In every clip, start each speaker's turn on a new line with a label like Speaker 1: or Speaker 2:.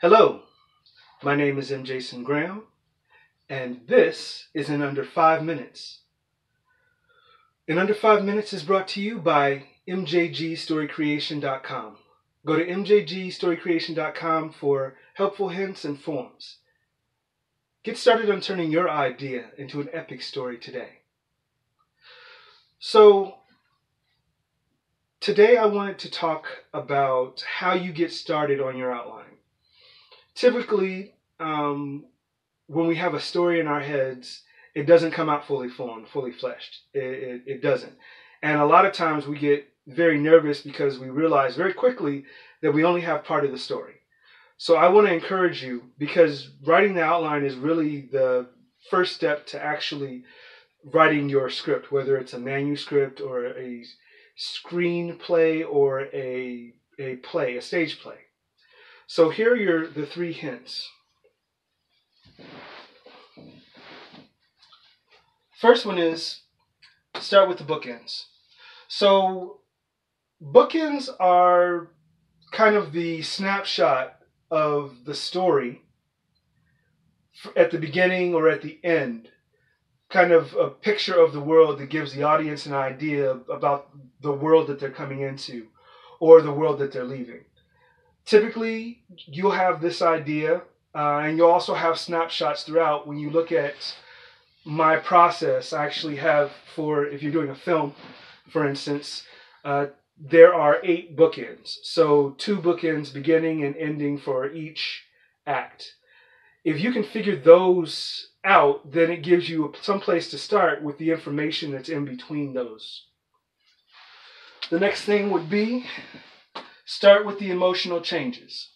Speaker 1: Hello, my name is M. Jayson Graham, and this is In Under Five Minutes. In Under Five Minutes is brought to you by MJGStoryCreation.com. Go to MJGStoryCreation.com for helpful hints and forms. Get started on turning your idea into an epic story today. So, today I wanted to talk about how you get started on your outline typically um, when we have a story in our heads, it doesn't come out fully formed, fully fleshed. It, it, it, doesn't. And a lot of times we get very nervous because we realize very quickly that we only have part of the story. So I want to encourage you because writing the outline is really the first step to actually writing your script, whether it's a manuscript or a screenplay or a, a play, a stage play. So here are the three hints. First one is start with the bookends. So bookends are kind of the snapshot of the story at the beginning or at the end. Kind of a picture of the world that gives the audience an idea about the world that they're coming into or the world that they're leaving typically you'll have this idea uh, and you'll also have snapshots throughout when you look at my process. I actually have for if you're doing a film for instance uh, there are eight bookends. So two bookends beginning and ending for each act. If you can figure those out then it gives you some place to start with the information that's in between those. The next thing would be start with the emotional changes.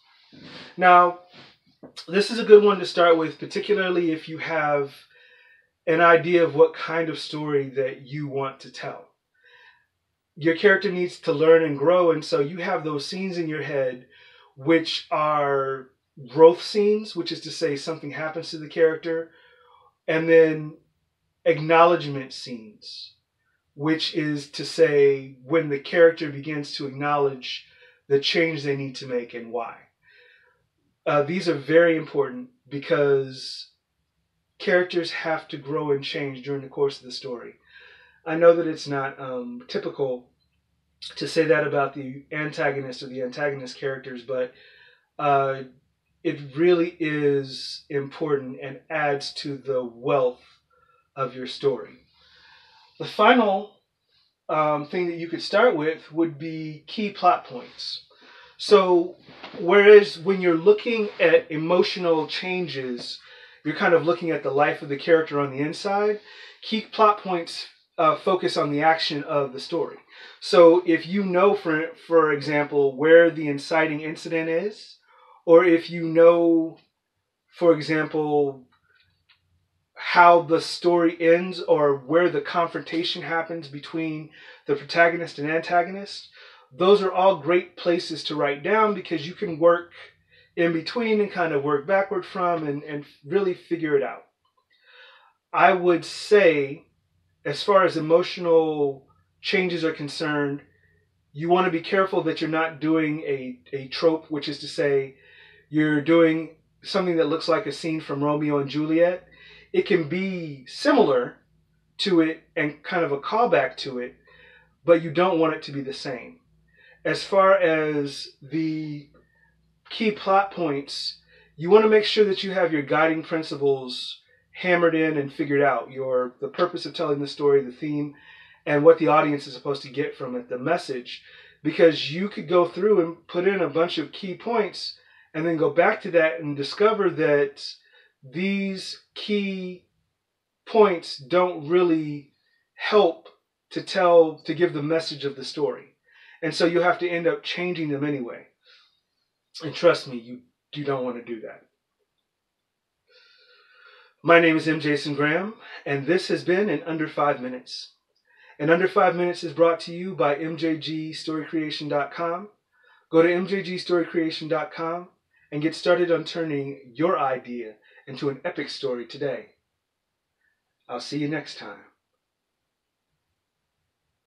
Speaker 1: Now, this is a good one to start with, particularly if you have an idea of what kind of story that you want to tell. Your character needs to learn and grow, and so you have those scenes in your head which are growth scenes, which is to say something happens to the character, and then acknowledgement scenes, which is to say when the character begins to acknowledge the change they need to make and why. Uh, these are very important because characters have to grow and change during the course of the story. I know that it's not um, typical to say that about the antagonist or the antagonist characters, but uh, it really is important and adds to the wealth of your story. The final um, thing that you could start with would be key plot points. So, whereas when you're looking at emotional changes, you're kind of looking at the life of the character on the inside, key plot points uh, focus on the action of the story. So, if you know, for, for example, where the inciting incident is, or if you know, for example, how the story ends or where the confrontation happens between the protagonist and antagonist, those are all great places to write down because you can work in between and kind of work backward from and, and really figure it out. I would say, as far as emotional changes are concerned, you want to be careful that you're not doing a, a trope, which is to say, you're doing something that looks like a scene from Romeo and Juliet it can be similar to it and kind of a callback to it, but you don't want it to be the same. As far as the key plot points, you want to make sure that you have your guiding principles hammered in and figured out. Your the purpose of telling the story, the theme, and what the audience is supposed to get from it, the message, because you could go through and put in a bunch of key points and then go back to that and discover that these key points don't really help to tell to give the message of the story. And so you have to end up changing them anyway. And trust me you you don't want to do that. My name is m. Jayson graham and this has been in under five minutes. And under five minutes is brought to you by mjgstorycreation.com go to mjgstorycreation.com and get started on turning your idea into an epic story today. I'll see you next time.